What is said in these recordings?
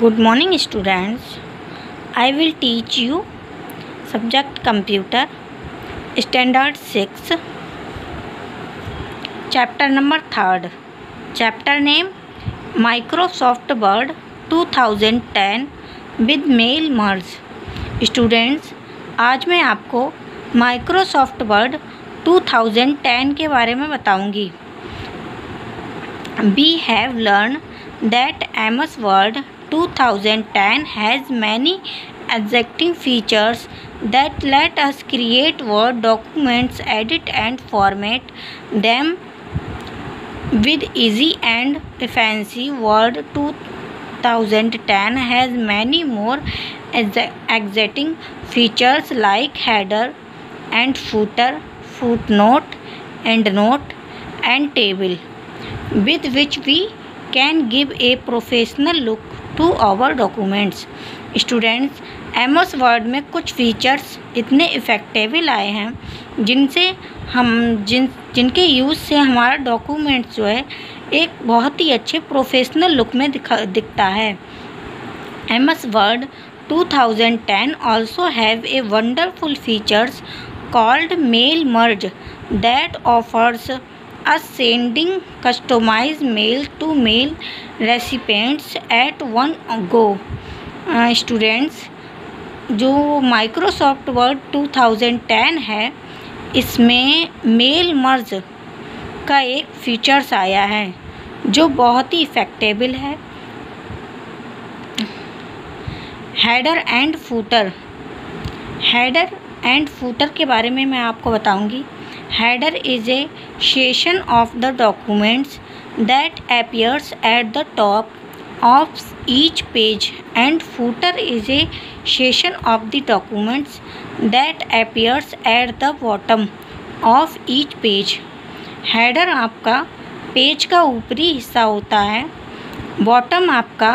Good morning students I will teach you subject computer standard six chapter number third chapter name Microsoft Word 2010 with mail merge students आज मैं आपको Microsoft Word 2010 के बारे में बताऊँगी। We have learn that M S Word 2010 has many exacting features that let us create word documents edit and format them with easy and fancy. word 2010 has many more exacting features like header and footer footnote endnote and table with which we can give a professional look to our documents students M S Word में कुछ features इतने effective आए हैं, जिनसे हम, जिन, जिनके use से हमारा डॉक्यूमेंट्स जो है, एक बहुत ही अच्छे प्रोफेशनल लुक में दिखा, दिखता है। M S Word 2010 also have a wonderful features called mail merge that offers us sending customized mail to mail at one go. Students जो माइक्रोसॉफ्ट वर्ड 2010 है, इसमें मेल मर्ज का एक फीचर्स आया है, जो बहुत ही इफ़ेक्टेबल है। Header and footer header and footer के बारे में मैं आपको बताऊँगी। Header is a section of the documents that appears at the top of each page and footer is a section of the documents that appears at the bottom of each page header आपका page का ऊपरी हिस्सा होता है bottom आपका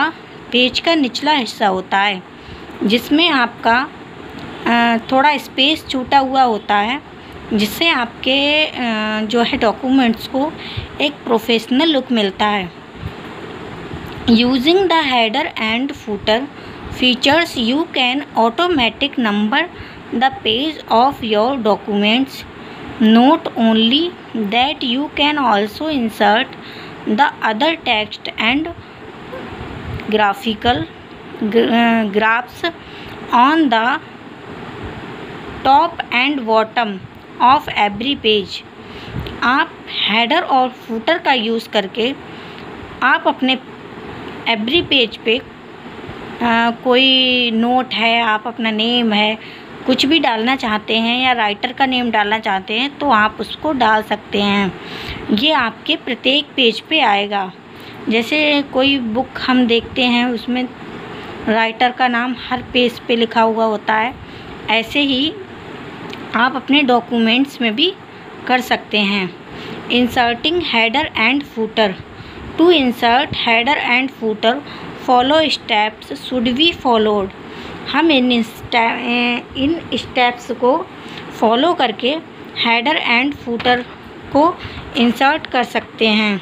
page का निचला हिस्सा होता है जिसमें आपका थोड़ा स्पेस छूटा हुआ होता है जिससे आपके जो है डॉक्यूमेंट्स को एक प्रोफेशनल लुक मिलता है। Using the header and footer features you can automatic number the page of your documents note only that you can also insert the other text and graphical graphs on the top and bottom of every page आप header और footer का use करके आप अपने every page पे आ, कोई note है आप अपना नेम है कुछ भी डालना चाहते हैं या राइटर का नेम डालना चाहते हैं तो आप उसको डाल सकते हैं। ये आपके प्रत्येक पेज पे आएगा। जैसे कोई बुक हम देखते हैं उसमें राइटर का नाम हर पेज पे लिखा हुआ होता है। ऐसे ही आप अपने डॉक्यूमेंट्स में भी कर सकते हैं। Inserting header and footer to insert header and footer follow steps should be followed हम इन इन स्टेप्स को फॉलो करके हेडर एंड फूटर को इंसर्ट कर सकते हैं।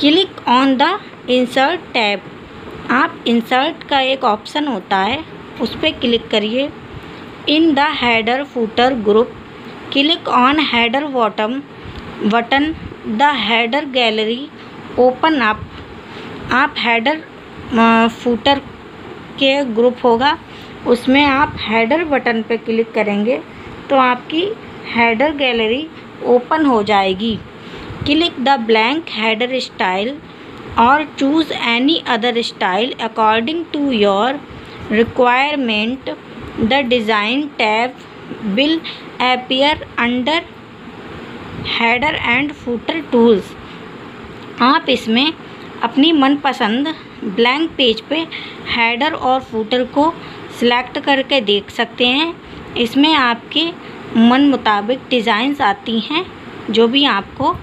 Click on the insert tab आप इंसर्ट का एक ऑप्शन होता है, उस पर क्लिक करिए। In the header footer group click on header bottom button the header gallery open up आप हेडर फूटर के ग्रुप होगा, उसमें आप हेडर बटन पर क्लिक करेंगे तो आपकी हेडर गैलरी ओपन हो जाएगी। Click the blank header style और choose any other style according to your requirement. The design tab will appear under header and footer tools. आप इसमें अपनी मनपसंद ब्लैंक पेज पे हेडर और फूटर को सिलेक्ट करके देख सकते हैं इसमें आपके मन मुताबिक डिज़ाइंस आती हैं, जो भी आपको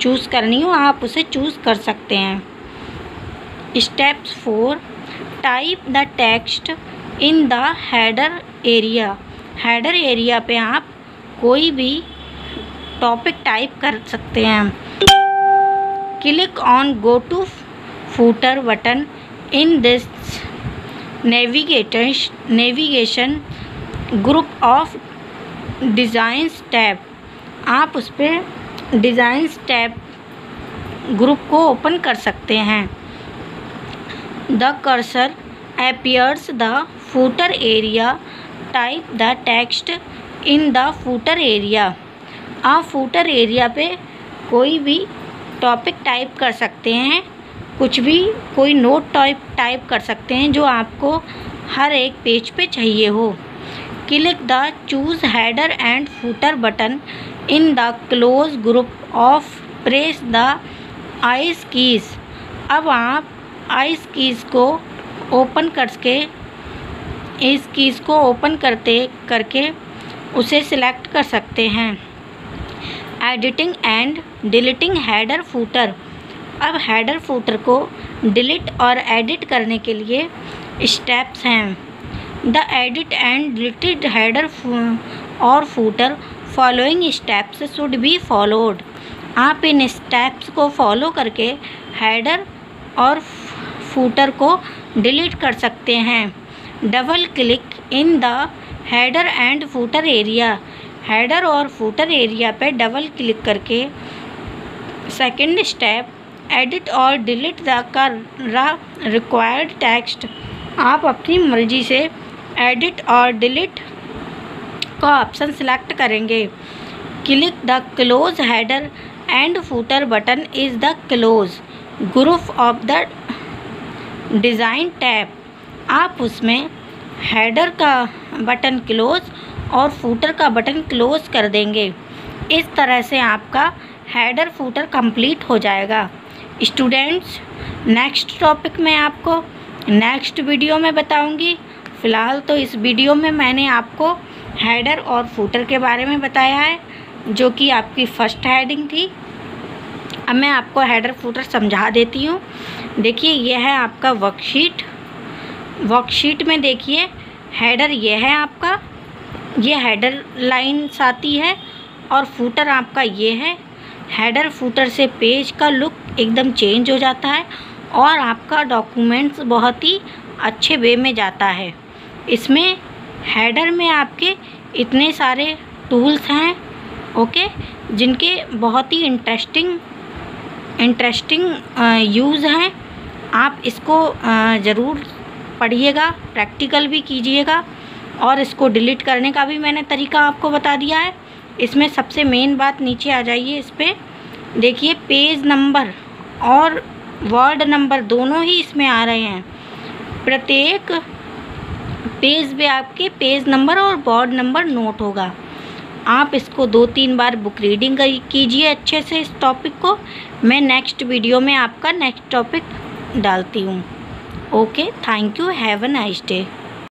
चूज़ करनी हो, आप उसे चूज़ कर सकते हैं steps four, type the text in the header area. Header area पे आप कोई भी टॉपिक टाइप कर सकते हैं। Click on go to footer button in this navigators navigation group of designs tab. आप उस पर डिज़ाइंस टैब ग्रुप को ओपन कर सकते हैं। The cursor appears the footer area type the text in the footer area. आप footer area पे कोई भी टॉपिक टाइप कर सकते हैं, कुछ भी कोई नोट टाइप टाइप कर सकते हैं जो आपको हर एक पेज पे चाहिए हो। Click the choose header and footer button in the close group of press the ice keys अब आप आइस कीज़ को ओपन करके इस कीज़ को ओपन करते, करके उसे सिलेक्ट कर सकते हैं। Editing and deleting header footer अब हेडर फूटर को डिलीट और एडिट करने के लिए स्टेप्स हैं। The edit and deleted header और footer following steps should be followed आप इन स्टेप्स को फॉलो करके हेडर और फूटर को डिलीट कर सकते हैं। Double click in the header and footer area header और फूटर एरिया पर डबल क्लिक करके सेकंड स्टेप एडिट और डिलीट द कर रिक्वायर्ड टेक्स्ट आप अपनी मर्ज़ी से एडिट और डिलीट का ऑप्शन सिलेक्ट करेंगे। Click the close header and footer button is the close group of the design tab आप उसमें हेडर का बटन क्लोज और फूटर का बटन क्लोज कर देंगे। इस तरह से आपका हेडर फूटर कंप्लीट हो जाएगा। स्टूडेंट्स नेक्स्ट टॉपिक में आपको नेक्स्ट वीडियो में बताऊँगी। फ़िलहाल तो इस वीडियो में मैंने आपको हेडर और फूटर के बारे में बताया है, जो कि आपकी फ़र्स्ट हेडिंग थी। अब मैं आपको हेडर फूटर समझा देती हूँ। देखिए, यह है आपका वर्कशीट वर्कशीट में देखिए हेडर यह है आपका, ये हेडर लाइन्स आती है और फूटर आपका ये है। हेडर फूटर से पेज का लुक एकदम चेंज हो जाता है और आपका डॉक्यूमेंट्स बहुत ही अच्छे वे में जाता है। इसमें हेडर में आपके इतने सारे टूल्स हैं ओके जिनके बहुत ही इंटरेस्टिंग इंटरेस्टिंग यूज़ हैं। आप इसको ज़रूर पढ़िएगा प्रैक्टिकल भी कीजिएगा और इसको डिलीट करने का भी मैंने तरीका आपको बता दिया है। इसमें सबसे मेन बात नीचे आ जाइए इस पर देखिए पेज नंबर और वर्ड नंबर दोनों ही इसमें आ रहे हैं। प्रत्येक पेज पे आपके पेज नंबर और वर्ड नंबर नोट होगा। आप इसको दो तीन बार बुक रीडिंग कीजिए अच्छे से इस टॉपिक को। मैं नेक्स्ट वीडियो में आपका नेक्स्ट टॉपिक डालती हूँ। Okay thank you have a nice day